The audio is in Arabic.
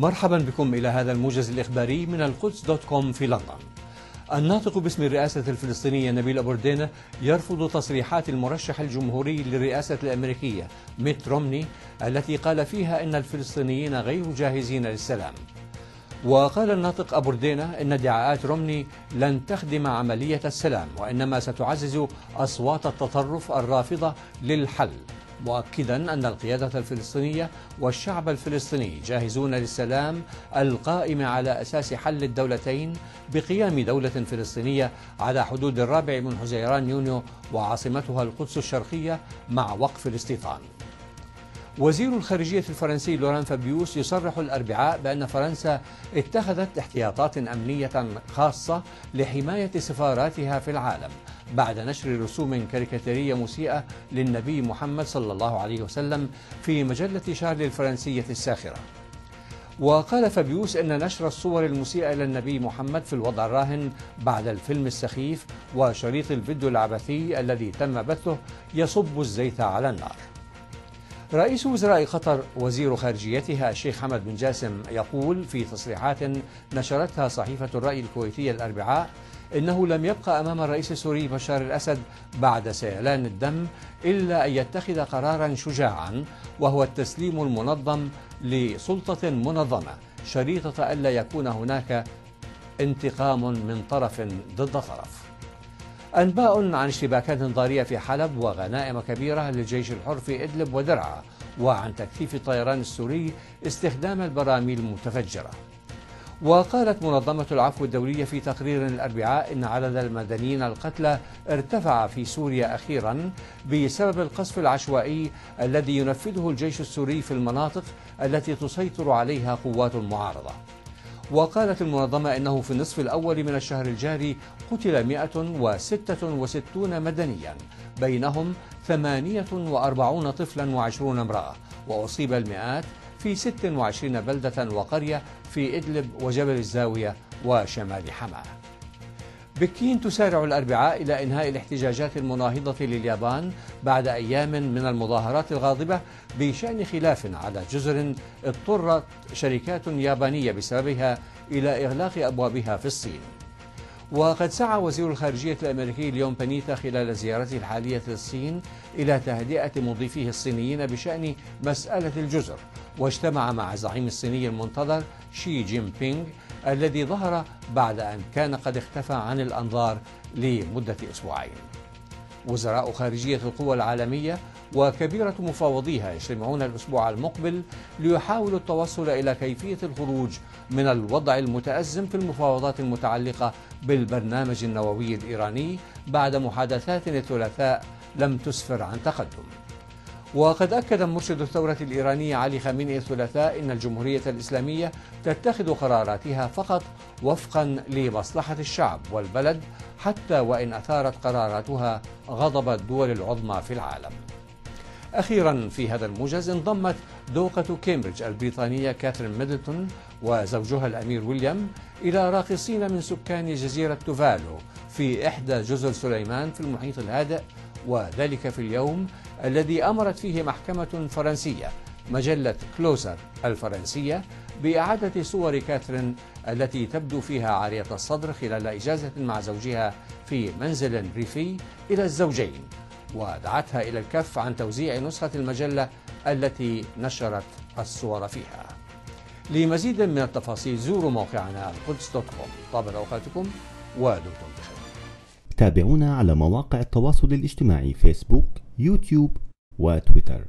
مرحبا بكم إلى هذا الموجز الإخباري من القدس دوت كوم في لندن. الناطق باسم الرئاسة الفلسطينية نبيل أبوردينا يرفض تصريحات المرشح الجمهوري للرئاسة الأمريكية ميت رومني التي قال فيها إن الفلسطينيين غير جاهزين للسلام. وقال الناطق أبوردينا إن ادعاءات رومني لن تخدم عملية السلام وإنما ستعزز أصوات التطرف الرافضة للحل. مؤكدا أن القيادة الفلسطينية والشعب الفلسطيني جاهزون للسلام القائم على أساس حل الدولتين بقيام دولة فلسطينية على حدود الرابع من حزيران يونيو وعاصمتها القدس الشرقية مع وقف الاستيطان. وزير الخارجية الفرنسي لوران فابيوس يصرح الأربعاء بأن فرنسا اتخذت احتياطات أمنية خاصة لحماية سفاراتها في العالم بعد نشر رسوم كاريكاتيرية مسيئة للنبي محمد صلى الله عليه وسلم في مجلة شارل الفرنسية الساخرة. وقال فابيوس أن نشر الصور المسيئة إلى النبي محمد في الوضع الراهن بعد الفيلم السخيف وشريط الفيديو العبثي الذي تم بثه يصب الزيت على النار. رئيس وزراء قطر وزير خارجيتها الشيخ حمد بن جاسم يقول في تصريحات نشرتها صحيفة الرأي الكويتية الأربعاء إنه لم يبقى أمام الرئيس السوري بشار الأسد بعد سيلان الدم إلا أن يتخذ قرارا شجاعا وهو التسليم المنظم لسلطة منظمة شريطة ألا يكون هناك انتقام من طرف ضد طرف. أنباء عن اشتباكات ضارية في حلب وغنائم كبيرة للجيش الحر في إدلب ودرعا وعن تكثيف الطيران السوري استخدام البراميل المتفجرة. وقالت منظمة العفو الدولية في تقرير الأربعاء إن عدد المدنيين القتلى ارتفع في سوريا أخيرا بسبب القصف العشوائي الذي ينفذه الجيش السوري في المناطق التي تسيطر عليها قوات المعارضة. وقالت المنظمة إنه في النصف الأول من الشهر الجاري قتل 166 مدنيا بينهم 48 طفلا وعشرون امرأة وأصيب المئات في 26 بلدة وقرية في إدلب وجبل الزاوية وشمال حماة. بكين تسارع الأربعاء إلى إنهاء الاحتجاجات المناهضة لليابان بعد أيام من المظاهرات الغاضبة بشأن خلاف على جزر اضطرت شركات يابانية بسببها إلى إغلاق أبوابها في الصين. وقد سعى وزير الخارجية الأمريكي اليوم بانيتا خلال زيارته الحالية للصين إلى تهدئة مضيفيه الصينيين بشأن مسألة الجزر. واجتمع مع الزعيم الصيني المنتظر شي جين بينغ الذي ظهر بعد أن كان قد اختفى عن الأنظار لمدة أسبوعين. وزراء خارجية القوى العالمية وكبيرة مفاوضيها يجتمعون الأسبوع المقبل ليحاولوا التوصل إلى كيفية الخروج من الوضع المتأزم في المفاوضات المتعلقة بالبرنامج النووي الإيراني بعد محادثات الثلاثاء لم تسفر عن تقدم. وقد أكد مرشد الثورة الإيرانية علي خامنئي الثلاثاء أن الجمهورية الإسلامية تتخذ قراراتها فقط وفقا لمصلحة الشعب والبلد حتى وإن أثارت قراراتها غضب الدول العظمى في العالم. أخيرا في هذا الموجز انضمت دوقة كامبريدج البريطانية كاثرين ميدلتون وزوجها الأمير ويليام إلى راقصين من سكان جزيرة توفالو في إحدى جزر سليمان في المحيط الهادئ وذلك في اليوم الذي أمرت فيه محكمة فرنسية مجلة كلوزر الفرنسية بإعادة صور كاثرين التي تبدو فيها عارية الصدر خلال إجازة مع زوجها في منزل ريفي إلى الزوجين. ودعتها إلى الكف عن توزيع نسخة المجلة التي نشرت الصور فيها. لمزيد من التفاصيل زوروا موقعنا القدس دوت كوم. طابت أوقاتكم ودمتم بخير. تابعونا على مواقع التواصل الاجتماعي فيسبوك يوتيوب وتويتر.